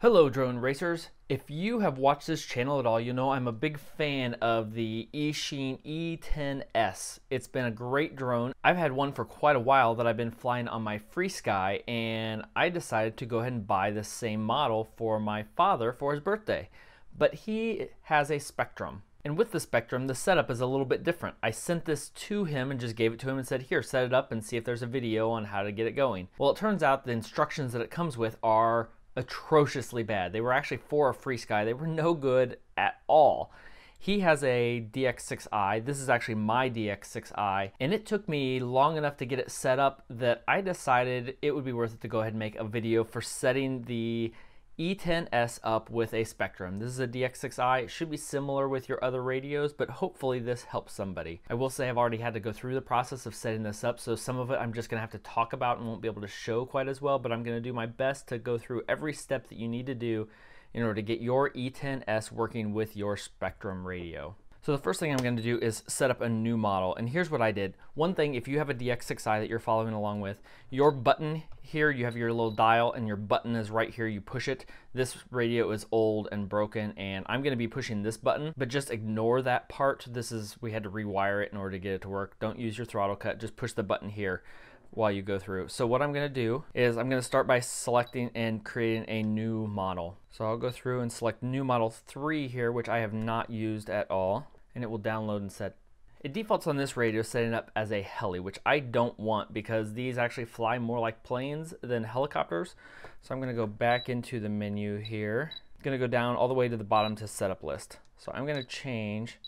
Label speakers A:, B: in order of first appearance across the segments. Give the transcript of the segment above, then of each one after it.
A: Hello drone racers. If you have watched this channel at all, you know I'm a big fan of the Eachine E10S. It's been a great drone. I've had one for quite a while that I've been flying on my FrSky and I decided to go ahead and buy the same model for my father for his birthday. But he has a Spektrum. And with the Spektrum, the setup is a little bit different. I sent this to him and just gave it to him and said, here, set it up and see if there's a video on how to get it going. Well, it turns out the instructions that it comes with are atrociously bad. They were actually for a FrSky. They were no good at all. He has a DX6i. This is actually my DX6i. And it took me long enough to get it set up that I decided it would be worth it to go ahead and make a video for setting the E10S up with a Spektrum. This is a DX6i. It should be similar with your other radios, but hopefully this helps somebody. I will say I've already had to go through the process of setting this up, so some of it I'm just gonna have to talk about and won't be able to show quite as well, but I'm gonna do my best to go through every step that you need to do in order to get your E10S working with your Spektrum radio. So the first thing I'm going to do is set up a new model. And here's what I did. One thing, if you have a DX6i that you're following along with, your button here, you have your little dial and your button is right here. You push it. This radio is old and broken and I'm going to be pushing this button, but just ignore that part. This is, we had to rewire it in order to get it to work. Don't use your throttle cut. Just push the button here while you go through. So what I'm going to do is I'm going to start by selecting and creating a new model. So I'll go through and select new model 3 here, which I have not used at all and it will download and set. It defaults on this radio setting up as a heli, which I don't want because these actually fly more like planes than helicopters. So I'm going to go back into the menu here. I'm going to go down all the way to the bottom to setup list. So I'm going to change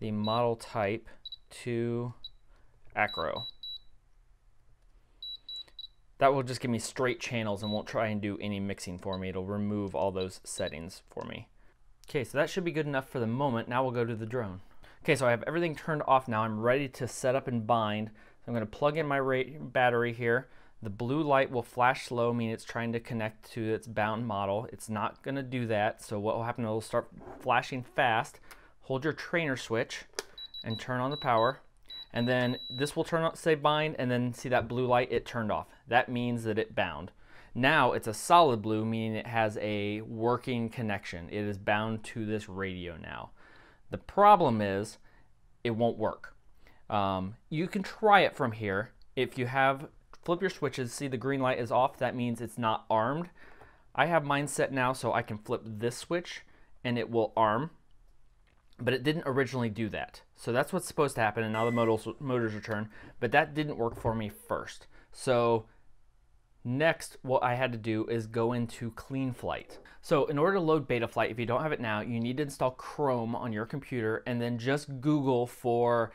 A: the model type to acro. That will just give me straight channels and won't try and do any mixing for me. It'll remove all those settings for me. Okay, so that should be good enough for the moment. Now we'll go to the drone. Okay, so I have everything turned off now. I'm ready to set up and bind. So I'm going to plug in my battery here. The blue light will flash slow, meaning it's trying to connect to its bound model. It's not going to do that. So what will happen, it'll start flashing fast. Hold your trainer switch and turn on the power. And then this will turn on, say bind, and then see that blue light, it turned off. That means that it bound. Now it's a solid blue, meaning it has a working connection. It is bound to this radio now. The problem is it won't work. Um, you can try it from here. If you have, flip your switches, see the green light is off, that means it's not armed. I have mine set now so I can flip this switch and it will arm, but it didn't originally do that. So that's what's supposed to happen and now the motors, motors return, but that didn't work for me first. So Next, what I had to do is go into CleanFlight. So in order to load Betaflight, if you don't have it now, you need to install Chrome on your computer and then just Google for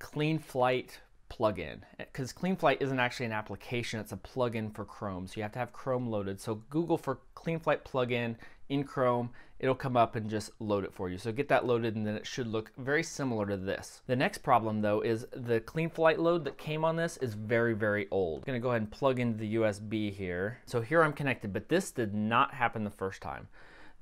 A: CleanFlight plugin because CleanFlight isn't actually an application, it's a plugin for Chrome. So you have to have Chrome loaded. So Google for CleanFlight plugin in Chrome, it'll come up and just load it for you. So get that loaded and then it should look very similar to this. The next problem though is the CleanFlight load that came on this is very, very old. I'm gonna go ahead and plug into the USB here. So here I'm connected, but this did not happen the first time.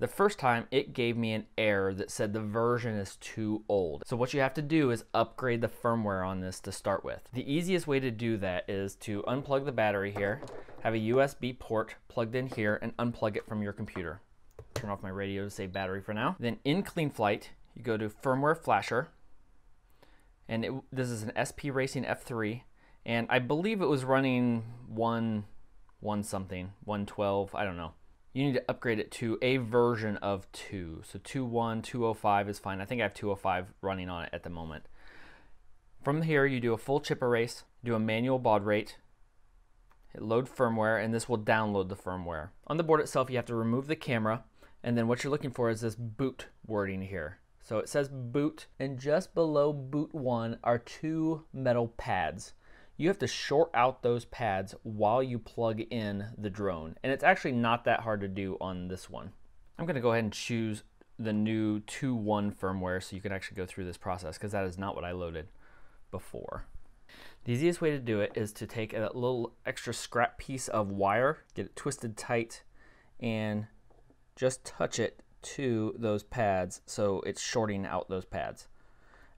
A: The first time it gave me an error that said the version is too old. So what you have to do is upgrade the firmware on this to start with. The easiest way to do that is to unplug the battery here, have a USB port plugged in here and unplug it from your computer. Turn off my radio to save battery for now. Then in CleanFlight, you go to firmware flasher and it, this is an SP Racing F3 and I believe it was running one one something, 112, I don't know you need to upgrade it to a version of 2. So 2.1, 205 is fine. I think I have 205 running on it at the moment. From here, you do a full chip erase, do a manual baud rate, hit load firmware, and this will download the firmware. On the board itself, you have to remove the camera, and then what you're looking for is this boot wording here. So it says boot, and just below boot 1 are two metal pads you have to short out those pads while you plug in the drone. And it's actually not that hard to do on this one. I'm gonna go ahead and choose the new 2.1 firmware so you can actually go through this process because that is not what I loaded before. The easiest way to do it is to take a little extra scrap piece of wire, get it twisted tight, and just touch it to those pads so it's shorting out those pads.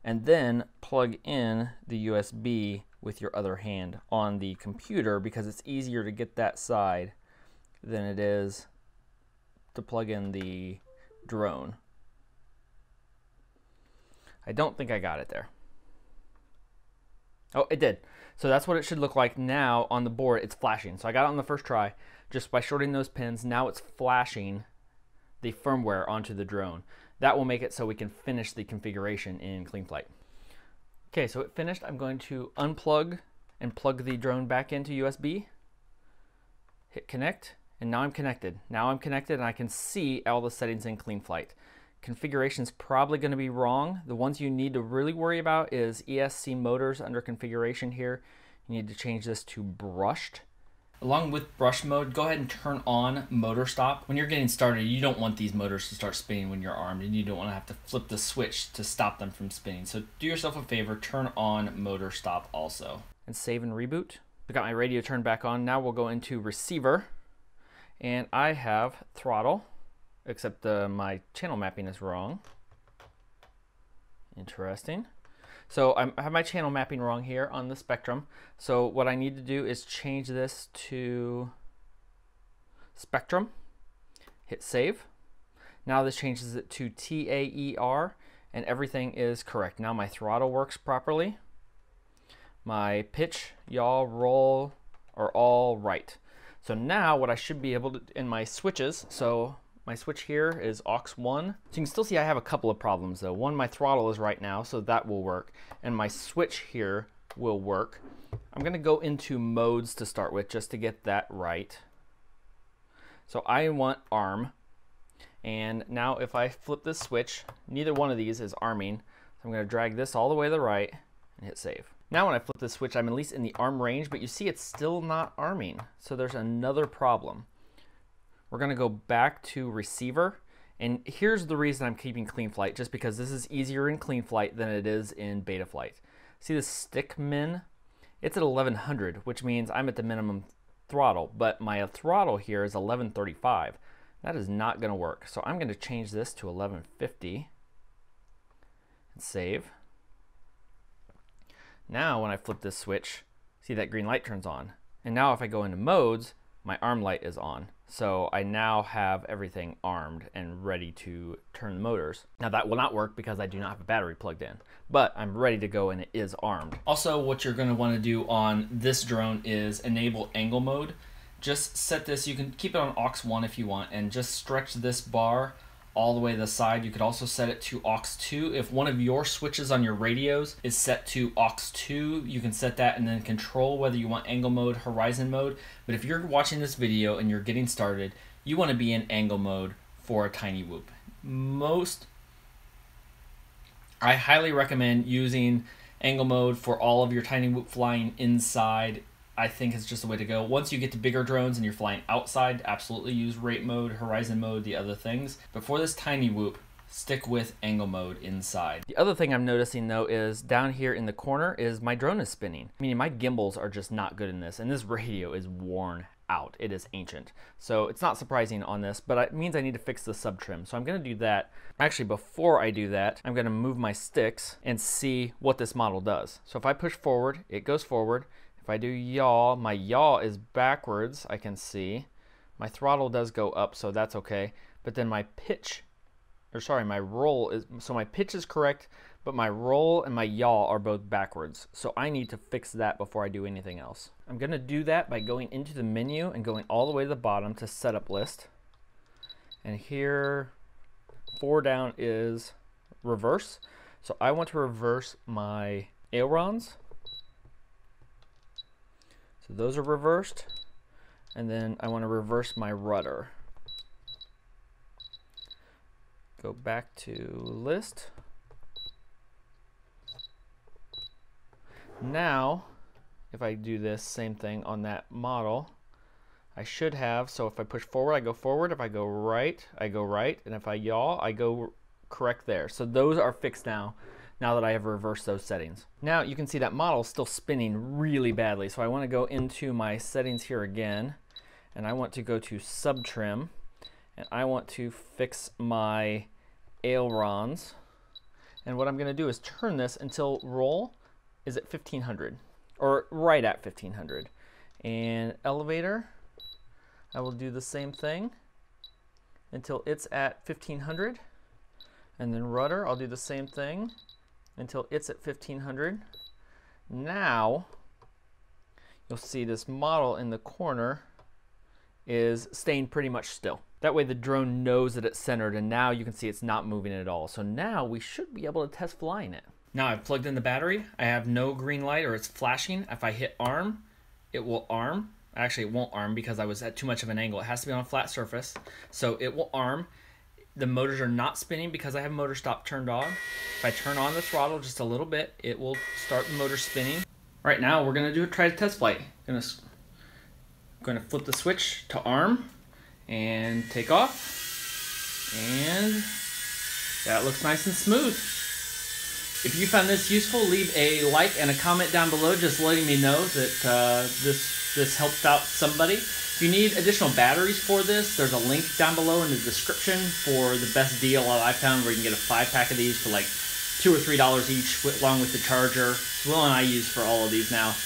A: And then plug in the USB with your other hand on the computer because it's easier to get that side than it is to plug in the drone. I don't think I got it there. Oh, it did. So that's what it should look like now on the board. It's flashing. So I got it on the first try just by shorting those pins. Now it's flashing the firmware onto the drone. That will make it so we can finish the configuration in CleanFlight. Okay, so it finished. I'm going to unplug and plug the drone back into USB. Hit connect, and now I'm connected. Now I'm connected and I can see all the settings in CleanFlight. Configuration is probably going to be wrong. The ones you need to really worry about is ESC motors under configuration here. You need to change this to brushed. Along with brush mode, go ahead and turn on motor stop. When you're getting started, you don't want these motors to start spinning when you're armed and you don't want to have to flip the switch to stop them from spinning. So do yourself a favor, turn on motor stop also. And save and reboot. I got my radio turned back on. Now we'll go into receiver and I have throttle, except uh, my channel mapping is wrong. Interesting. So I have my channel mapping wrong here on the Spektrum. So what I need to do is change this to Spektrum, hit save. Now this changes it to TAER and everything is correct. Now my throttle works properly. My pitch, yaw, roll are all right. So now what I should be able to, in my switches, so my switch here is aux 1. So you can still see I have a couple of problems though. One, my throttle is right now, so that will work. And my switch here will work. I'm gonna go into modes to start with just to get that right. So I want arm. And now if I flip this switch, neither one of these is arming. So I'm gonna drag this all the way to the right and hit save. Now when I flip this switch, I'm at least in the arm range, but you see it's still not arming. So there's another problem. We're gonna go back to receiver. And here's the reason I'm keeping CleanFlight, just because this is easier in CleanFlight than it is in Betaflight. See the stick min? It's at 1100, which means I'm at the minimum throttle, but my throttle here is 1135. That is not gonna work. So I'm gonna change this to 1150 and save. Now when I flip this switch, see that green light turns on. And now if I go into modes, my arm light is on. So I now have everything armed and ready to turn the motors. Now that will not work because I do not have a battery plugged in, but I'm ready to go and it is armed. Also, what you're gonna wanna do on this drone is enable angle mode. Just set this, you can keep it on aux 1 if you want, and just stretch this bar all the way to the side. You could also set it to aux 2. If one of your switches on your radios is set to aux 2, you can set that and then control whether you want angle mode, horizon mode. But if you're watching this video and you're getting started, you want to be in angle mode for a tiny whoop. Most, I highly recommend using angle mode for all of your tiny whoop flying inside I think is just the way to go. Once you get to bigger drones and you're flying outside, absolutely use rate mode, horizon mode, the other things. But for this tiny whoop, stick with angle mode inside. The other thing I'm noticing though is down here in the corner is my drone is spinning. Meaning my gimbals are just not good in this and this radio is worn out. It is ancient. So it's not surprising on this, but it means I need to fix the sub trim. So I'm gonna do that. Actually, before I do that, I'm gonna move my sticks and see what this model does. So if I push forward, it goes forward. If I do yaw, my yaw is backwards, I can see. My throttle does go up, so that's okay. But then my pitch, or sorry, my roll is, so my pitch is correct, but my roll and my yaw are both backwards. So I need to fix that before I do anything else. I'm gonna do that by going into the menu and going all the way to the bottom to setup list. And here, four down is reverse. So I want to reverse my ailerons so those are reversed. And then I want to reverse my rudder. Go back to list. Now, if I do this same thing on that model, I should have, so if I push forward, I go forward. If I go right, I go right. And if I yaw, I go correct there. So those are fixed now now that I have reversed those settings. Now you can see that model is still spinning really badly. So I want to go into my settings here again and I want to go to sub trim and I want to fix my ailerons. And what I'm going to do is turn this until roll is at 1500 or right at 1500. And elevator, I will do the same thing until it's at 1500. And then rudder, I'll do the same thing until it's at 1500. Now, you'll see this model in the corner is staying pretty much still. That way the drone knows that it's centered and now you can see it's not moving at all. So now we should be able to test flying it. Now I've plugged in the battery. I have no green light or it's flashing. If I hit arm, it will arm. Actually, it won't arm because I was at too much of an angle. It has to be on a flat surface. So it will arm. The motors are not spinning because I have motor stop turned on. If I turn on the throttle just a little bit, it will start the motor spinning. Right now, we're gonna do a try to test flight. Gonna, gonna flip the switch to arm and take off. And that looks nice and smooth. If you found this useful, leave a like and a comment down below just letting me know that uh, this, this helped out somebody. If you need additional batteries for this, there's a link down below in the description for the best deal I've found where you can get a five pack of these for like two or three dollars each along with the charger. The one I use for all of these now.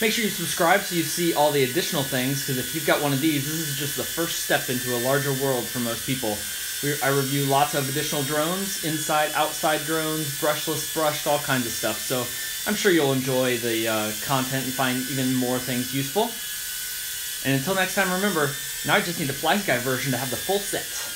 A: Make sure you subscribe so you see all the additional things because if you've got one of these, this is just the first step into a larger world for most people. I review lots of additional drones, inside, outside drones, brushless, brushed, all kinds of stuff. So I'm sure you'll enjoy the uh, content and find even more things useful. And until next time, remember, now I just need the FlySky version to have the full set.